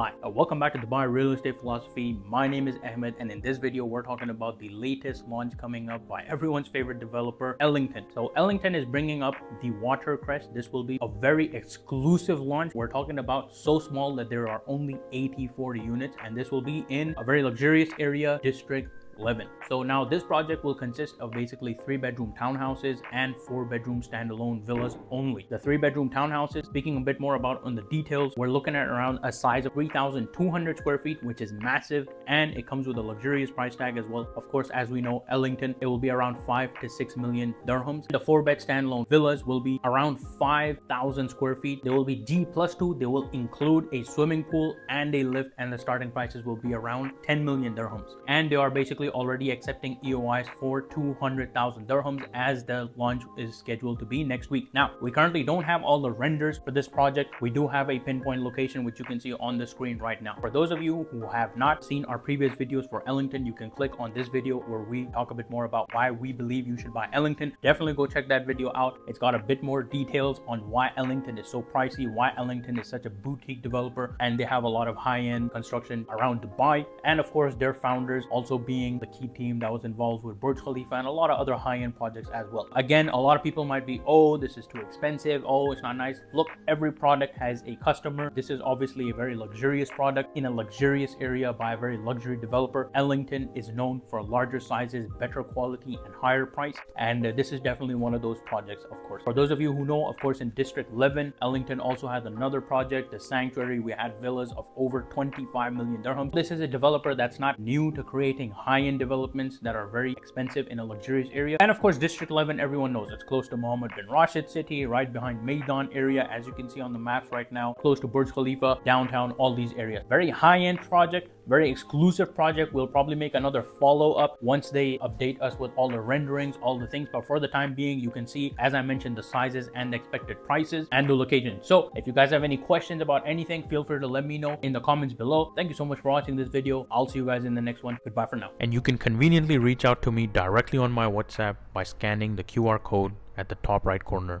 Hi, uh, welcome back to Dubai Real Estate Philosophy. My name is Ahmed, and in this video, we're talking about the latest launch coming up by everyone's favorite developer, Ellington. So, Ellington is bringing up the Watercrest. This will be a very exclusive launch. We're talking about so small that there are only 84 units, and this will be in a very luxurious area, district 11. So now this project will consist of basically three bedroom townhouses and four bedroom standalone villas only. The three bedroom townhouses, speaking a bit more about on the details, we're looking at around a size of 3,200 square feet, which is massive. And it comes with a luxurious price tag as well. Of course, as we know, Ellington, it will be around five to six million dirhams. The four bed standalone villas will be around 5,000 square feet. They will be G plus two. They will include a swimming pool and a lift and the starting prices will be around 10 million dirhams. And they are basically already accepting EOIs for 200,000 dirhams as the launch is scheduled to be next week. Now, we currently don't have all the renders for this project. We do have a pinpoint location, which you can see on the screen right now. For those of you who have not seen our previous videos for Ellington, you can click on this video where we talk a bit more about why we believe you should buy Ellington. Definitely go check that video out. It's got a bit more details on why Ellington is so pricey, why Ellington is such a boutique developer, and they have a lot of high-end construction around Dubai. And of course, their founders also being the key team that was involved with Burj Khalifa and a lot of other high-end projects as well. Again, a lot of people might be, oh, this is too expensive. Oh, it's not nice. Look, every product has a customer. This is obviously a very luxurious product in a luxurious area by a very luxury developer. Ellington is known for larger sizes, better quality, and higher price. And uh, this is definitely one of those projects, of course. For those of you who know, of course, in District 11, Ellington also has another project, the Sanctuary. We had villas of over 25 million dirhams. This is a developer that's not new to creating high-end developments that are very expensive in a luxurious area. And of course, District 11, everyone knows it's close to Mohammed bin Rashid City, right behind Meydan area, as you can see on the maps right now, close to Burj Khalifa, downtown, all these areas. Very high-end project, very exclusive project. We'll probably make another follow-up once they update us with all the renderings, all the things. But for the time being, you can see, as I mentioned, the sizes and the expected prices and the location. So if you guys have any questions about anything, feel free to let me know in the comments below. Thank you so much for watching this video. I'll see you guys in the next one. Goodbye for now. And you can conveniently reach out to me directly on my WhatsApp by scanning the QR code at the top right corner.